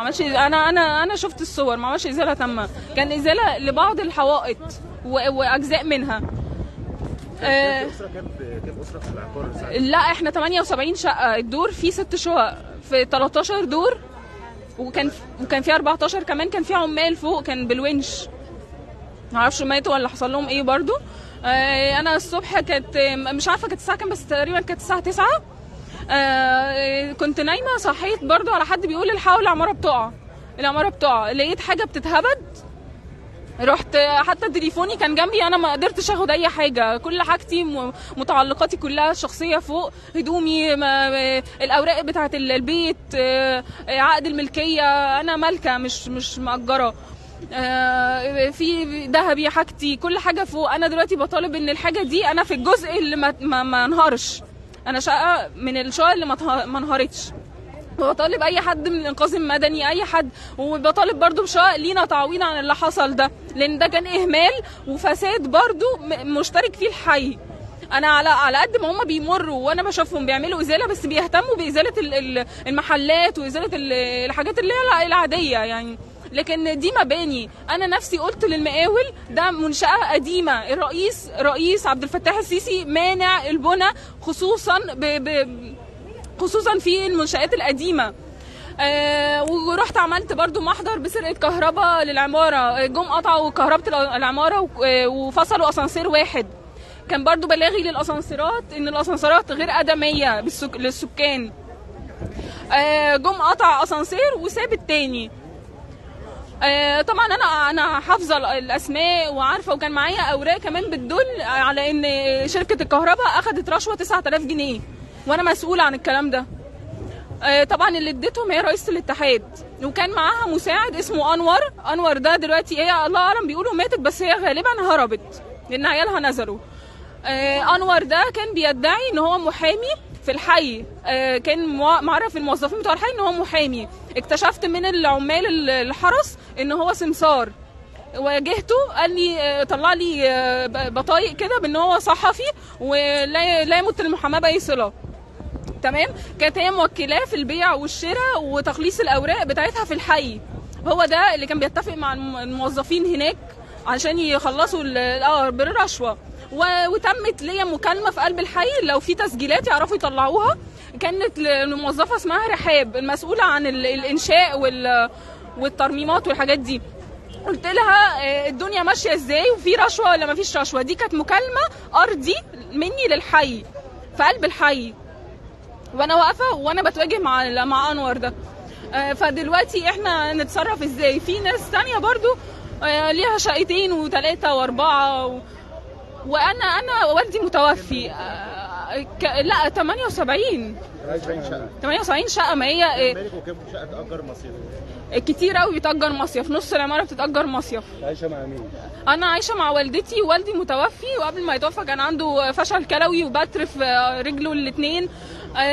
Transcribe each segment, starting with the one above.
عملش أنا أنا أنا شفت الصور ما عملش ازاله تامه كان إزالة لبعض الحوائط وأجزاء منها. آه، كام أسرة في العقار؟ لا إحنا 78 شقة الدور فيه ست شقق. في 13 دور وكان وكان في 14 كمان كان في عمال فوق كان بالونش. معرفش ماتوا ولا حصل لهم إيه برضو. آه، أنا الصبح كانت مش عارفة كانت الساعة كام بس تقريبا كانت الساعة 9 آه، كنت نايمة صحيت برضو على حد بيقول الحقوا العمارة بتقع. العمارة بتقع. لقيت حاجة بتتهبد. رحت حتى تليفوني كان جنبي أنا ما قدرتش آخد أي حاجة. كل حاجتي متعلقاتي كلها الشخصيه فوق. هدومي الأوراق بتاعه البيت آه، عقد الملكية. أنا مالكة مش مش مأجرة. آه، في ذهبي حاجتي كل حاجة فوق. أنا دلوقتي بطالب إن الحاجة دي أنا في الجزء اللي ما, ما انهارش. أنا شقة من الشقق اللي ما انهارتش. بطالب أي حد من الإنقاذ المدني أي حد. وبطالب برضو بشقق لينا تعويض عن اللي حصل ده لأن ده كان إهمال وفساد برضو مشترك فيه الحي. أنا على على قد ما هم بيمروا وأنا بشوفهم بيعملوا إزالة بس بيهتموا بإزالة ال- ال- المحلات وإزالة ال- الحاجات اللي هي العادية يعني. لكن دي مباني أنا نفسي قلت للمقاول ده منشأة قديمة. الرئيس رئيس عبد الفتاح السيسي مانع البنى خصوصا ب, ب خصوصا في المنشآت القديمة. آه ورحت عملت برضو محضر بسرقة كهرباء للعمارة. جم قطعوا كهرباء آه، وفصلوا أسانسير واحد. كان برضو بلاغي للأسانسيرات إن الأسانسيرات غير بالسك... للسكان. آه جم قطع أسانسير وساب التاني. طبعا أنا أنا حافظة ال- الأسماء وعارفة وكان معايا أوراق كمان بتدل على إن شركة الكهرباء اخذت رشوة 9000 جنيه وأنا مسؤولة عن الكلام ده. آه، طبعا اللي اديتهم هي رئيسة الاتحاد وكان معاها مساعد اسمه أنور. أنور ده دلوقتي هي الله أعلم بيقولوا ماتت بس هي غالبا هربت لأن عيالها نزلوا. آه، أنور ده كان بيدعي إن هو محامي في الحي. آه، كان مع- معرف الموظفين بتوع الحي إن هو محامي. اكتشفت من العمال ال- الحرس إن هو سمسار. واجهته قال لي آه، طلع لي آه، بطايق كده بإن هو صحفي ولا لا يمت المحاماه بأي صلة. تمام؟ كانت هي موكلاه في البيع والشراء وتخليص الأوراق بتاعتها في الحي. هو ده اللي كان بيتفق مع الم- الموظفين هناك عشان يخلصوا آه بالرشوه وتمت ليا مكالمة في قلب الحي. لو في تسجيلات يعرفوا يطلعوها. كانت لموظفة اسمها رحاب المسؤولة عن ال- الإنشاء وال والترميمات والحاجات دي. قلت لها آه، الدنيا ماشية إزاي وفي رشوة ولا ما فيش رشوة؟ دي كانت مكالمة أرضي مني للحي في قلب الحي. وأنا واقفة وأنا بتواجه مع مع أنور ده. آه، فدلوقتي إحنا نتصرف إزاي؟ في ناس تانية برضو آه، ليها شقتين وثلاثة وأربعة و... وأنا أنا والدي متوفي. ك... لا 78 20 شقه 78 شقة ما هي آه، مالك وكام شقة تأجر مصيف؟ كتير قوي بيتأجر مصيف. نص العمارة بتتأجر مصيف. عايشة مع مين؟ أنا عايشة مع والدتي والدي متوفي وقبل ما يتوفى كان عنده فشل كلوي وبتر في رجله الاثنين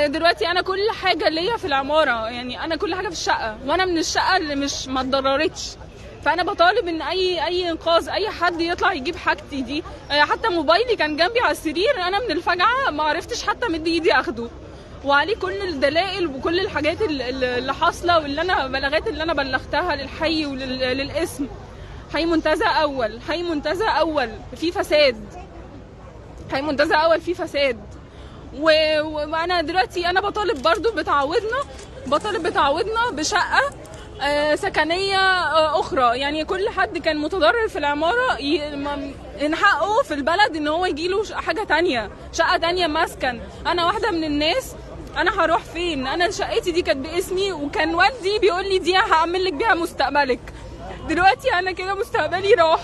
دلوقتي أنا كل حاجة ليا في العمارة. يعني أنا كل حاجة في الشقة. وأنا من الشقة اللي مش ما اتضررتش. فأنا بطالب إن أي أي إنقاذ أي حد يطلع يجيب حاجتي دي. آه، حتى موبايلي كان جنبي على السرير أنا من الفجعة ما عرفتش حتى مد إيدي أخده. وعليه كل الدلائل وكل الحاجات ال- ال- اللي حاصلة واللي أنا بلاغات اللي أنا بلغتها للحي وللاسم حي منتزه أول حي منتزه أول في فساد. حي منتزه أول في فساد. وأنا دلوقتي أنا بطالب برضو بتعويضنا بطالب بتعويضنا بشقة. سكنية آه، أخرى. يعني كل حد كان متضرر في العمارة من حقه في البلد إن هو يجيله حاجة تانية شقة تانية مسكن. أنا واحدة من الناس أنا هروح فين؟ أنا شقتي دي كانت باسمي وكان والدي بيقول لي دي هعمل لك بيها مستقبلك. دلوقتي أنا كده مستقبلي راح.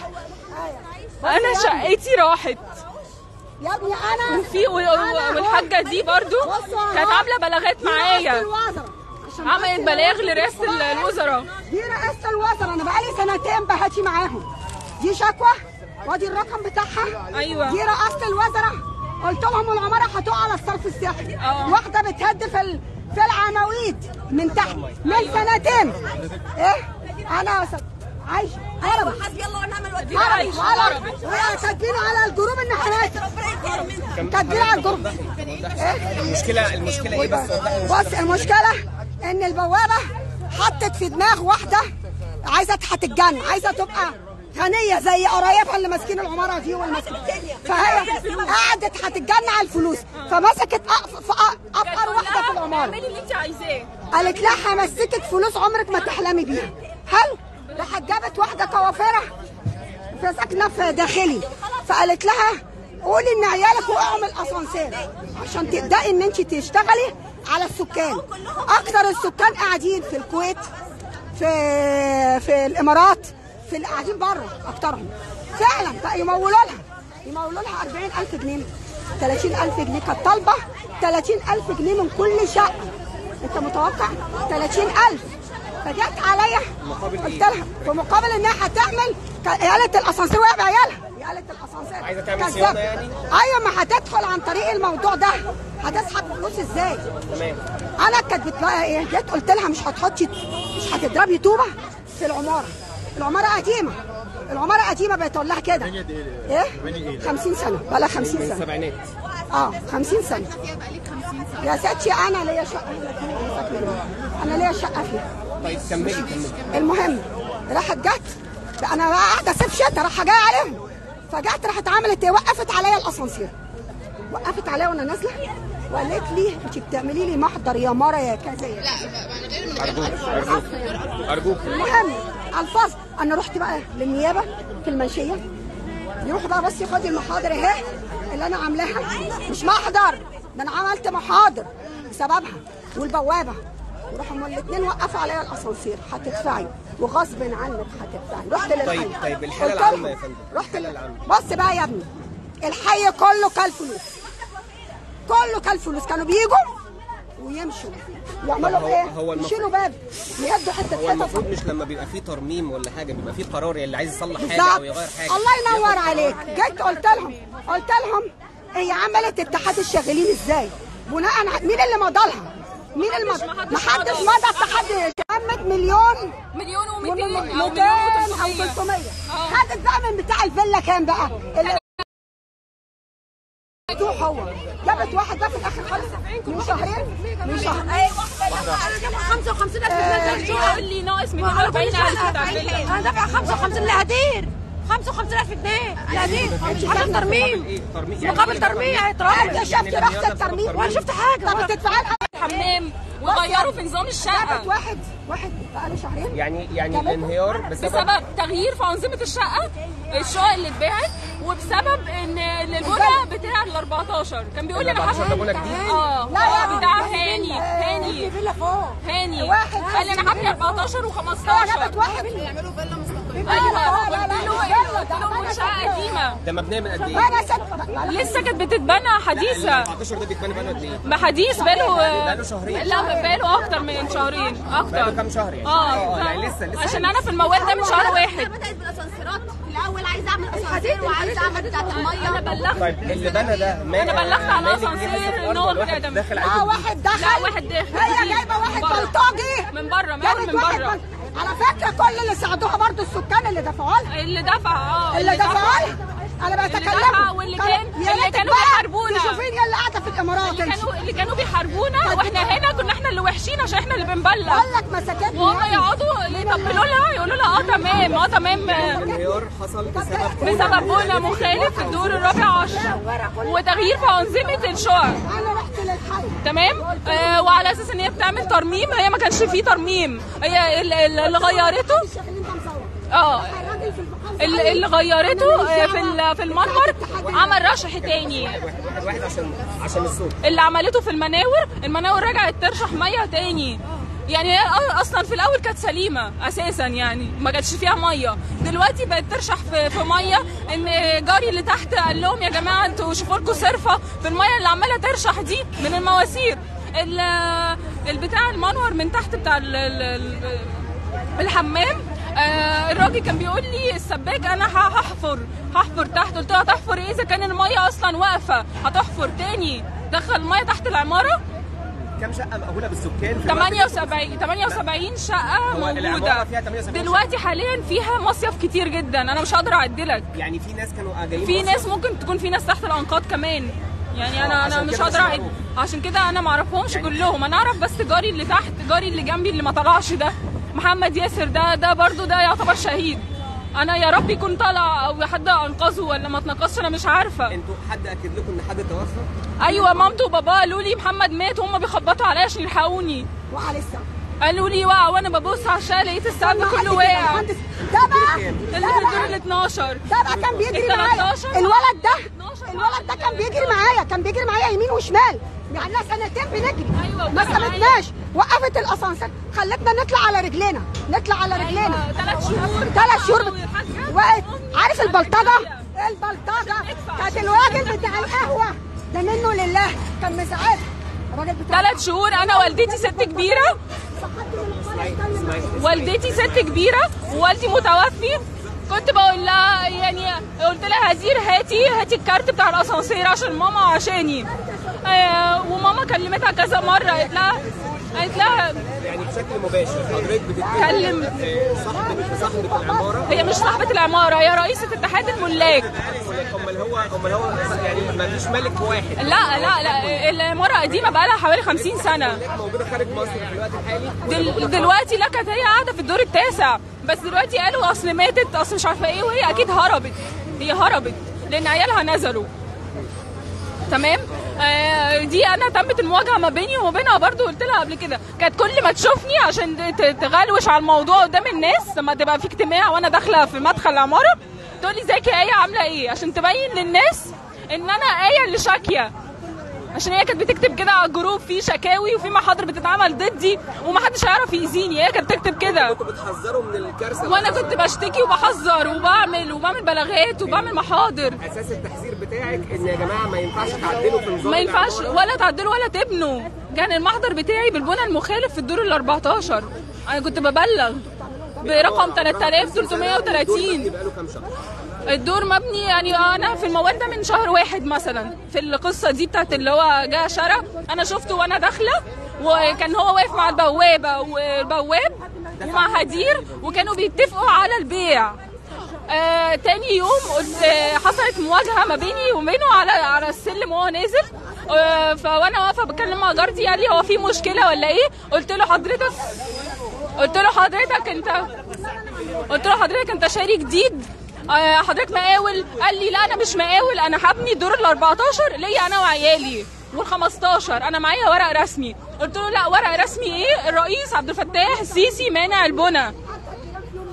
أنا شقتي راحت. يا ابني أنا وفي والحاجة دي برضو كانت عاملة بلاغات معايا. عملت بلاغ الوزراء لرئاسه ال- الوزراء دي رئاسة الوزراء. أنا بقالي سنتين بحكي معاهم. دي شكوى؟ وادي الرقم بتاعها؟ أيوة. دي رئاسة الوزراء؟ قلت لهم العمارة هتقع على الصرف الصحي آه. واحدة بتهد في ال... في العواميد من تحت. من سنتين. إيه؟ أنا عايشة. أيوه حسبي الله ونعم الوكيل عربي. عربي. عربي. كاتبين على الجروب إن منها كاتبين على الجروب. المشكلة المشكلة إيه بس بص المشكلة إن البوابة حطت في دماغ واحدة عايزة هتتجنن عايزة تبقى غنية زي قرايبها اللي ماسكين العمارة دي والمسكين فهي قعدت هتتجنن على الفلوس فمسكت أفقر واحدة في العمارة. اعملي اللي انت عايزاه. قالت لها همسكك فلوس عمرك ما تحلمي بيها. حلو راحت جابت واحدة كوافره في ساكنه في داخلي. فقالت لها قولي ان عيالك وقعوا من الأسانسير عشان تبداي ان انت تشتغلي على السكان. أكتر السكان قاعدين في الكويت في في الإمارات في اللي قاعدين بره أكترهم. فعلا بقى يمولوا لها. يمولوا لها 40000 جنيه 30000 جنيه كانت طالبه 30000 جنيه من كل شقة. أنت متوقع؟ 30000 فجت عليا قلت لها في مقابل إنها هتعمل قالت الأسانسير وقع بعيالها. قالت الأسانسير. عايزة تعمل. صيانة يعني؟ أيوه ما هتدخل عن طريق الموضوع ده. هتسحب فلوس إزاي؟ تمام. أنا كانت بتبقى إيه جيت قلت لها مش هتحطي مش هتضربي طوبة في العمارة. العمارة قديمة. العمارة قديمة بقت أقول لها كده. إيه؟ 50 سنة. بقى لها 50 من سنة. السبعينات. آه 50 سنة. يا ستي أنا ليا شقة. أنا ليا شقة فيها. طيب كملي كملي. المهم راحت جت. أنا قاعدة صيف شتا راح جاية عليهم. فجت راحت عملت إيه؟ وقفت عليا الأسانسير. وقفت عليا وأنا نازلة. وقالت لي انت بتعملي لي محضر يا مره يا كذا يا كذا. أرجوك. أرجوك. ارجوك المهم الفاظ. أنا رحت بقى للنيابة في المنشية. يروحوا بقى بس خدي المحاضر اهي اللي أنا عاملاها. مش محضر ده أنا عملت محاضر بسببها والبوابة. وراحوا هما الاثنين وقفوا عليا الأسانسير. هتدفعي. وغصب عنك هتدفعي. رحت للحي. طيب- طيب العامة لهم- يا فندم، رحت. بص بقى يا ابني. الحي كله كل فلوس. كله كل فلوس كانوا بيجوا ويمشوا. يعملوا هو- إيه؟ هو يشيلوا باب يهدوا حتة هو حتة. المفروض مش لما بيبقى فيه ترميم ولا حاجة بيبقى فيه قرار اللي عايز يصلح حاجة أو يغير حاجة. الله ينور عليك. جيت قلت لهم قلت لهم هي عملت اتحاد الشغالين إزاي؟ بناء على مين اللي مضى لها؟ مين اللي مضى؟ ما حدش مضى. اتحاد تمت مليون مليون و200 و200 أو أو مليون و300 300 خدت بقى من بتاع الفيلا كام بقى اللي مفتوح هو جابت واحد ده في الآخر خالص. من شهرين؟ من شهر. أنا 55 مش يقول لي ناقص 240000 بتاع الفيلا أنا دافع 55 لهدير 55000 جنيه. لهدير عشان ترميم. إيه ترميم. يعني مقابل إيه ترميم. أنت هيترمم شفت رحت الترميم؟ ولا شفت حاجة. طب تدفعي لها. حمام. وغيروا في نظام الشقه واحد واحد بقى له شهرين. يعني يعني؟ الانهيار بسبب بسبب تغيير في أنظمة الشقة الشقق اللي اتباعت وبسبب إن البنا بتاع ال 14 كان بيقول لي أنا 14 ده بنا جديد؟ آه لا. بتاع هاني. هاني. فيلا فوق. هاني. واحد قال لي أنا هبني 14 جابت و15 واحد. أيوه لا، لا، ده مبنيه من قد إيه؟ لسه كانت بتتبنى حديثه 14 ده بيتبني بقاله قد إيه؟ ما حديث باله بقاله شهرين. لا بقاله أكتر من شهرين أكتر بقاله كام شهر يعني؟ آه يعني لسه لسه عشان أنا في المواد ده من شهر واحد بدات بالاسانسيرات الأول عايزه اعمل اسانسير وعايزه اعمل بتاعه الميه أنا بلغت طيب اللي بنى ده أنا بلغت على اسانسير ان هو داخل آه واحد دخل لا واحد داخل هي. جايبه واحد. بلطجي من بره من بره على فكرة كل اللي ساعدوها برضو السكان اللي دفعوا لها. اللي دفع آه اللي دفعوا لها. أنا بتكلم واللي كان- اللي كانوا بيحاربونا. شوفين اللي قاعدة في الإمارات. اللي كانوا اللي كانوا بيحاربونا وإحنا هنا كنا إحنا اللي وحشين عشان إحنا اللي بنبلغ. قال لك مسكتني وهم يعني. يقعدوا يطبلوا لها يقولوا لها آه تمام آه تمام. الانهيار حصل بسبب بسبب بنا مخالف في الدور الرابع عشر. وتغيير في أنظمة الشقق أنا رحت للحي. تمام؟ آه وعلى أساس إن هي بتعمل ترميم هي ما كانش فيه ترميم. هي ال- ال- اللي غيرته. آه. اللي اللي غيرته آه، في ال- في المنور عمل رشح تاني. واحد واحد واحد عشان عشان الصوت اللي عملته في المناور المناور رجعت ترشح مية تاني. يعني هي أصلا في الأول كانت سليمة أساسا يعني ما كانتش فيها مية. دلوقتي بقت ترشح في, في مية. إن جاري اللي تحت قال لهم يا جماعة أنتوا شوفوا لكم صرفة في المية اللي عمالة ترشح دي من المواسير. ال- البتاع المنور من تحت بتاع ال- ال- ال- الحمام الراجل كان بيقول لي السباك أنا هحفر هحفر تحت. قلت له هتحفر إيه؟ إذا كان المية أصلا واقفة هتحفر تاني. دخل المية تحت العمارة؟ كام شقة مقبولة بالسكان في الوقت 78 78 شقة موجودة. فيها 78 دلوقتي حاليا فيها مصيف كتير جدا. أنا مش هقدر أعدلك. يعني في ناس كانوا جايين في. ناس ممكن تكون في ناس تحت الأنقاض كمان. يعني أنا أنا مش هقدر اعد. عشان كده أنا ما أعرفهمش يعني- كلهم. أنا أعرف بس جاري اللي تحت جاري اللي جنبي اللي ما طلعش ده. محمد ياسر ده ده برضو ده يعتبر شهيد. أنا يا رب يكون طلع أو حد أنقذه ولا ما أتنقذش؟ أنا مش عارفة. أنتوا حد أكد لكم إن حد توفى؟ أيوه مامته وباباه قالوا لي محمد مات وهم بيخبطوا عليا عشان يلحقوني. وقع لسه. قالوا لي وقع وأنا ببص على الشارع لقيت السقف كله واقع. ده بقى اللي ده في الدور بقى ال 12 ده بقى كان بيجري معايا. 13 الولد ده 12 الولد ده كان بيجري معايا كان بيجري معايا يمين وشمال. يعني سنتين بنجري أيوة، ما. سابتناش وقفت الأسانسير. خلتنا نطلع على رجلينا. نطلع على رجلينا. ثلاث شهور. ثلاث شهور. بت- وقت عارف البلطجة. البلطجة. كانت الراجل بتاع القهوة. ده منه لله. كان مساعد. الراجل بتاع ثلاث شهور. أنا والدتي ست كبيرة. والدتي ست كبيرة. ووالدي متوفي. كنت بقول لها يعني قلت لها هزير هاتي هاتي الكارت بتاع الأسانسير عشان ماما وعشاني آه وماما كلمتها كذا مرة قالت لها قالت لها يعني بشكل مباشر حضرتك بتتكلم كلم آه، صاحبة صاحبة العمارة؟ هي مش صاحبة العمارة هي رئيسة اتحاد الملاك. أمال هو أمال هو يعني ما فيش ملك واحد؟ لا لا لا العمارة قديمة بقى لها حوالي 50 سنة. موجودة خارج مصر في الوقت الحالي؟ دل دلوقتي لا كانت هي قاعدة في الدور التاسع بس دلوقتي قالوا أصل ماتت أصل مش عارفة إيه وهي أكيد هربت. هي هربت لأن عيالها نزلوا. تمام؟ آه دي أنا تمت المواجهة ما بيني وما بينها برضو قلت لها قبل كده. كانت كل ما تشوفني عشان تغلوش على الموضوع قدام الناس لما تبقى في اجتماع وأنا داخلة في مدخل العماره تقول لي إزيك يا آية عاملة إيه؟ عشان تبين للناس إن أنا آية اللي شاكية. عشان هي كانت بتكتب كده على الجروب في شكاوي وفي محاضر بتتعمل ضدي ومحدش هيعرف يأذيني هي كانت بتكتب كده. أنتوا بتحذروا من الكارثة وأنا كنت بشتكي وبحذر وبعمل وبعمل بلاغات وبعمل محاضر. أساس التحذير بتاعك إن يا جماعة ما ينفعش تعدلوا في نظام ما ينفعش. ولا تعدلوا ولا تبنوا. كان المحضر بتاعي بالبنى المخالف في الدور ال 14 أنا كنت ببلغ برقم 3330 الدور مبني يعني أنا في الموال ده من شهر واحد مثلا. في القصة دي بتاعت اللي هو جه شرى أنا شفته وأنا داخلة وكان هو واقف مع البوابة والبواب ومع هدير وكانوا بيتفقوا على البيع. آه تاني يوم قلت آه حصلت مواجهة ما بيني وبينه على على السلم وهو نازل. آه فوأنا واقفة بتكلم مع جارتي قال لي هو في مشكلة ولا إيه؟ قلت له حضرتك قلت له حضرتك أنت قلت له حضرتك أنت شاري جديد؟ حضرتك مقاول؟ قال لي لا أنا مش مقاول أنا هبني الدور ال 14 ليا أنا وعيالي وال 15 أنا معايا ورق رسمي. قلت له لا ورق رسمي إيه؟ الرئيس عبد الفتاح السيسي مانع البنى.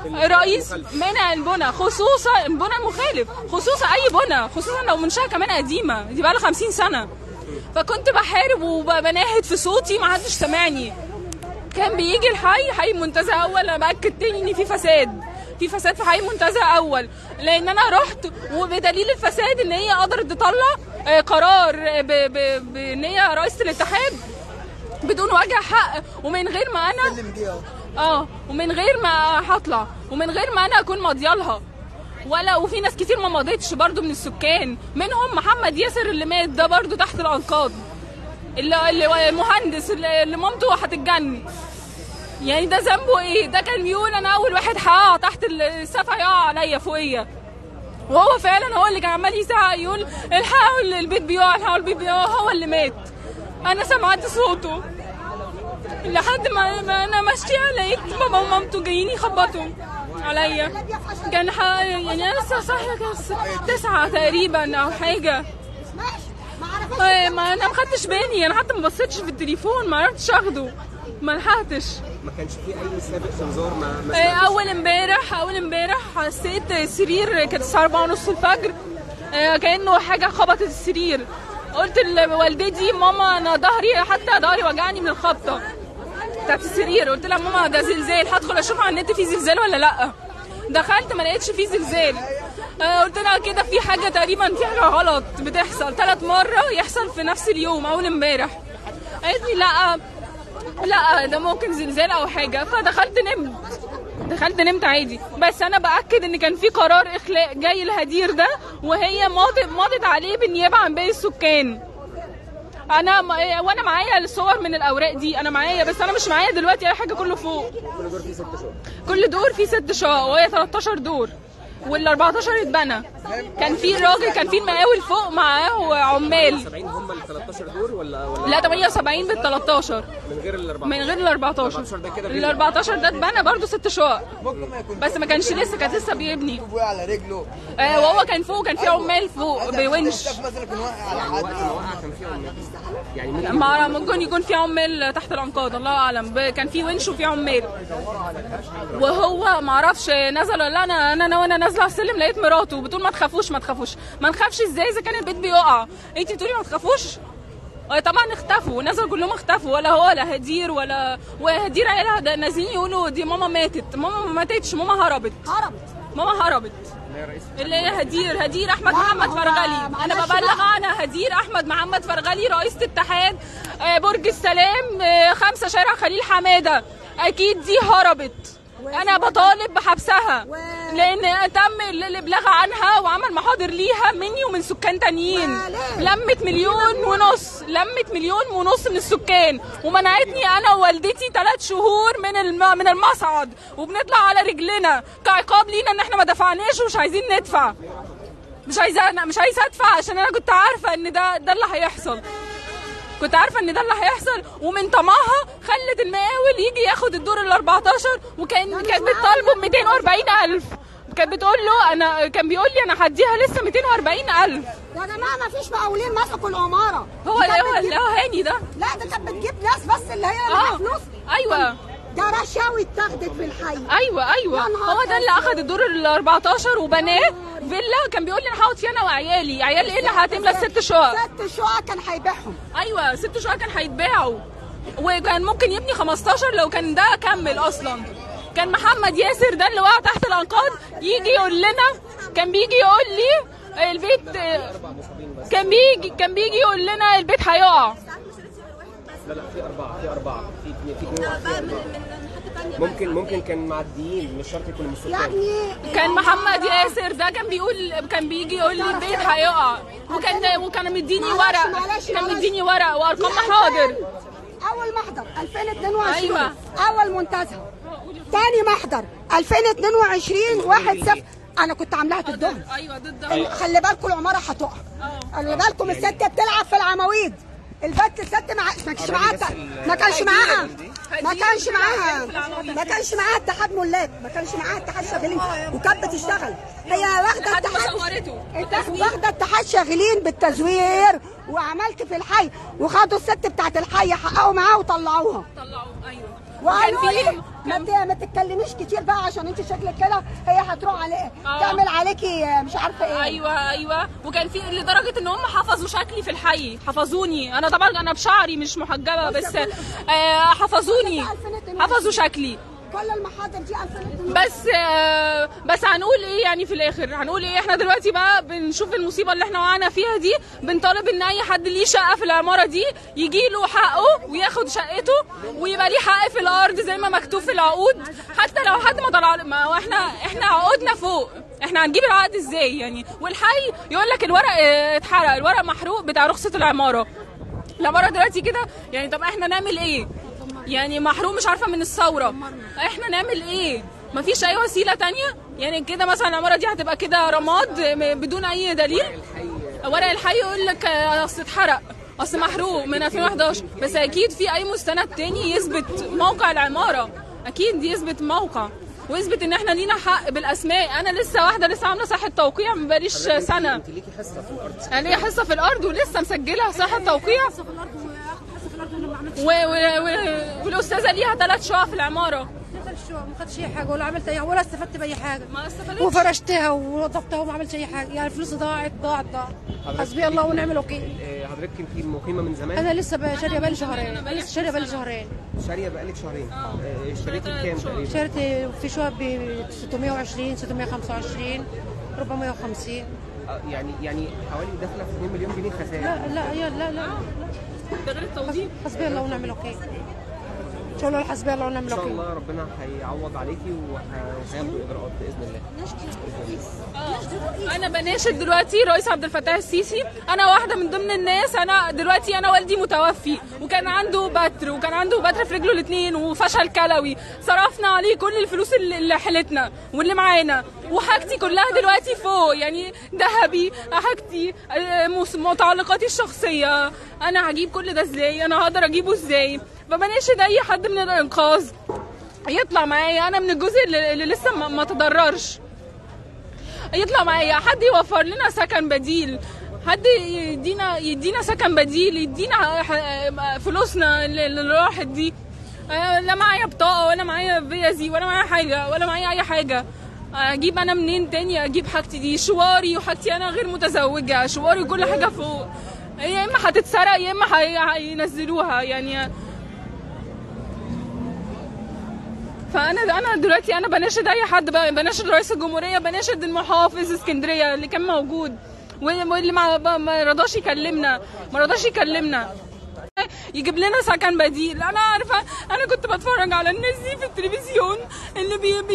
الرئيس مانع البنى خصوصا البنى المخالف خصوصا أي بنى خصوصا لو منشأة كمان قديمة دي بقى لها 50 سنة. فكنت بحارب وبناهد في صوتي ما حدش سمعني. كان بيجي الحي حي منتزه أول أنا بأكد تاني إن في فساد. في فساد في حي منتزه أول. لأن أنا رحت وبدليل الفساد إن هي قدرت تطلع آه، قرار ب- بان هي رئيسه الاتحاد بدون وجه حق. ومن غير ما أنا آه ومن غير ما هطلع. ومن غير ما أنا أكون ماضية ولا وفي ناس كتير ما مضيتش برضو من السكان. منهم محمد ياسر اللي مات ده برضو تحت الأنقاض. اللي, اللي المهندس اللي, مامته هتتجن يعني ده ذنبه إيه؟ ده كان بيقول أنا أول واحد هقع تحت السفا يقع عليا فوقيا. وهو فعلا هو اللي كان عمال يزعق يقول الحقوا البيت بيقع الحقوا البيت بيقع هو اللي مات. أنا سمعت صوته. لحد ما, أنا ماشية لقيت بابا ومامته جايين يخبطوا عليا. كان. يعني أنا لسه صاحية تسعة تقريبا أو حاجة. ما أنا ما خدتش بالي أنا حتى ما بصيتش في التليفون ما عرفتش أخده. ما لحقتش. ما كانش في أي سابق انذار ما آه، أول امبارح أول امبارح حسيت السرير كانت الساعة 4 ونص الفجر آه، كأنه حاجة خبطت السرير. قلت لوالدتي ماما أنا ظهري حتى ظهري وجعني من الخبطة بتاعت السرير. قلت لها ماما ده زلزال هدخل أشوف على النت في زلزال ولا لأ؟ دخلت ما لقيتش فيه زلزال. آه، قلت لها كده في حاجة تقريبا في حاجة غلط بتحصل. ثلاث مرة يحصل في نفس اليوم أول امبارح. قالت لي لأ لا ده ممكن زلزال أو حاجة. فدخلت نمت. دخلت نمت عادي. بس أنا بأكد إن كان في قرار إخلاء جاي الهدير ده وهي ماضت ماضت عليه بالنيابة عن باقي السكان. أنا م... وأنا معايا الصور من الأوراق دي. أنا معايا بس أنا مش معايا دلوقتي أي حاجة كله فوق. كل دور فيه ست شقق. وهي 13 دور. وال 14 اتبنى. كان في راجل كان في المقاول فوق معاه عمال. 70 هم ال 13 دور ولا ولا لا 78 بال 13 من غير ال 14 من غير ال 14 14 ده كده ال 14 ده اتبنى برضه ست شقق. بس ما كانش لسه كانت لسه بيبني. على رجله. آه وهو كان فوق كان في عمال فوق بونش مثلا كان واقع على حد. وقع كان في عمال. يعني ما ممكن يكون في عمال تحت الأنقاض الله أعلم. كان في ونش وفي عمال. وهو ما أعرفش نزل ولا لا أنا أنا وأنا نازله على السلم لقيت مراته بتقول ما تخافوش ما تخافوش. ما نخافش إزاي إذا كان البيت بيقع؟ انت بتقولي ما تخافوش؟ طبعا اختفوا نزلوا كلهم اختفوا ولا هو ولا هدير ولا وهدير عيالها نازلين يقولوا دي ماما ماتت ماما ما ماتتش ماما هربت. هربت. ماما هربت. اللي هي هدير هدير أحمد محمد فرغلي. أنا ببلغ. عنها هدير أحمد محمد فرغلي رئيس اتحاد آه، برج السلام آه، خمسة شارع خليل حمادة. أكيد دي هربت. أنا بطالب بحبسها و- لأن تم ال- الإبلاغ عنها وعمل محاضر ليها مني ومن سكان تانيين. لمت مليون ونص لمت مليون ونص من السكان. ومنعتني أنا ووالدتي ثلاث شهور من الم... من المصعد. وبنطلع على رجلنا. كعقاب لينا إن إحنا ما دفعناش ومش عايزين ندفع. مش عايزة مش عايزة أدفع عشان أنا كنت عارفة إن ده ده اللي هيحصل. كنت عارفة إن ده اللي هيحصل ومن طمعها خلت المقاول يجي ياخد الدور ال 14 وكان كانت بتطالبه ب 240000 كانت بتقول له أنا كان بيقول لي أنا هديها لسه 240000 يا جماعة ما فيش مقاولين مسكوا العماره هو كانت هو هاني ده. لا ده كانت بتجيب ناس بس اللي هي اللي آه. فلوس أيوه. ده رشاوي اتاخدت في الحي. أيوه أيوه. هو ده اللي أخد الدور ال 14 وبناه فيلا كان بيقول لي أنا هقعد فيها أنا وعيالي. عيالي إيه اللي هتملى الست شقق. ست شقق كان هيبيعهم. أيوه ست شقق كان هيتباعوا. وكان ممكن يبني 15 لو كان ده كمل أصلا. كان محمد ياسر ده اللي وقع تحت الأنقاض يجي يقول لنا كان بيجي يقول لي البيت كان بيجي كان بيجي يقول لنا البيت هيقع. لا لا في أربعة في أربعة في اثنين في اثنين في أربعة. ممكن ممكن كان معديين مش شرط يكونوا من السكان. يعني كان محمد ياسر ده كان بيقول كان بيجي يقول لي البيت هيقع. وكان وكان مديني ورق. كان. مديني ورق وأرقام محاضر ألفين- أول محضر 2022 أيوة. أول منتزه. تاني محضر 2022 واحد صفر أنا كنت عاملاها ضدهم. أيوه ضد خلي بالكم العمارة هتقع. خلي بالكم الست بتلعب في العواميد البت الست مع... ما كانش معاها ما كانش معاها. ما كانش معاها. ما كانش معاها اتحاد ملاك ما كانش معاها اتحاد شغالين وكانت بتشتغل. هي واخدة اتحاد واخدة اتحاد شاغلين بالتزوير وعملت في الحي. وخدوا الست بتاعت الحي حققوا معاها وطلعوها. طلعوا أيوه. وقالوا لي ما ما تتكلميش كتير بقى عشان انت شكلك كده هي هتروح عليك آه. تعمل عليكي مش عارفة إيه. أيوه أيوه. وكان في لدرجة إن هم حفظوا شكلي في الحي. حفظوني. أنا طبعا أنا بشعري مش محجبة بس آه حفظوني. حفظوا شكلي. كل المحاضر دي 2002 بس آه بس هنقول إيه يعني في الآخر؟ هنقول إيه؟ إحنا دلوقتي بقى بنشوف المصيبة اللي إحنا وقعنا فيها دي بنطالب إن أي حد ليه شقة في العمارة دي يجي له حقه وياخد شقته ويبقى ليه حق في الأرض زي ما مكتوب في العقود حتى لو حد ما طلع ما إحنا إحنا عقودنا فوق. إحنا هنجيب العقد إزاي يعني؟ والحي يقول لك الورق آه، اتحرق الورق محروق بتاع رخصة العمارة. العماره دلوقتي كده يعني طب إحنا نعمل إيه؟ يعني محروم مش عارفة من الثورة. إحنا نعمل إيه؟ مفيش أي وسيلة تانية؟ يعني كده مثلا العماره دي هتبقى كده رماد بدون أي دليل؟ ورق الحي. يقول لك آه، أصل اتحرق. أصل محروق من 2011 بس أكيد في أي مستند تاني يثبت موقع العمارة. أكيد يثبت موقع. ويثبت إن إحنا لينا حق بالأسماء. أنا لسه واحدة لسه عاملة صحة توقيع ما بقاليش سنة. أنت ليكي حصة في الأرض. أنا ليا حصة في الأرض ولسه مسجلة صحة توقيع. والأستاذة ليها ثلاث شقق في العمارة. ثلاث شهور ما خدتش أي حاجة ولا عملت أي ولا استفدت بأي حاجة. ما استفادتش وفرشتها ونظفتها وما عملتش أي حاجة. يعني الفلوس ضاعت ضاعت ضاعت. حسبي الله ونعم الوكيل. آه، حضرتك كنت مقيمة من زمان؟ أنا لسه شارية بقالي شهرين. لسه شارية بقالي شهرين. شارية بقالك شهرين. آه، اشتريتي بكام تقريبا؟ شريت في شقق ب 620 625 450 آه، يعني يعني حوالي داخلة في 2 مليون جنيه خسائر لا لا يا لا لا. ده غير التوضيب. حسبي الله ونعم الوكيل. شاء الله حسبي الله ونعم إن شاء الوكيل. الله ربنا هيعوض عليكي وهياخدوا اجراءات بإذن الله. أنا بناشد دلوقتي رئيس عبد الفتاح السيسي. أنا واحدة من ضمن الناس. أنا دلوقتي أنا والدي متوفي. وكان عنده بتر وكان عنده بتر في رجله الاثنين وفشل كلوي. صرفنا عليه كل الفلوس اللي حيلتنا واللي معانا. وحاجتي كلها دلوقتي فوق. يعني ذهبي حاجتي آه، متعلقاتي الشخصية. أنا هجيب كل ده إزاي؟ أنا هقدر أجيبه إزاي؟ فبناشد أي حد من الإنقاذ يطلع معايا. أنا من الجزء اللي, لسه ما, تضررش. يطلع معايا. حد يوفر لنا سكن بديل. حد يدينا يدينا سكن بديل. يدينا فلوسنا اللي راحت دي. آه، لا معايا بطاقة ولا معايا فيزي ولا معايا حاجة ولا معايا أي حاجة. أجيب أنا منين تاني؟ أجيب حاجتي دي. شواري وحاجتي أنا غير متزوجة. شواري وكل حاجة فوق. يا إما هتتسرق يا إما هي- هينزلوها. يعني فانا أنا دلوقتي أنا بناشد أي حد بناشد رئيس الجمهورية بناشد المحافظ اسكندرية اللي كان موجود. واللي ما ما رضاش يكلمنا. ما رضاش يكلمنا. يجيب لنا سكن بديل. أنا عارفه أنا كنت بتفرج على الناس دي في التلفزيون اللي بي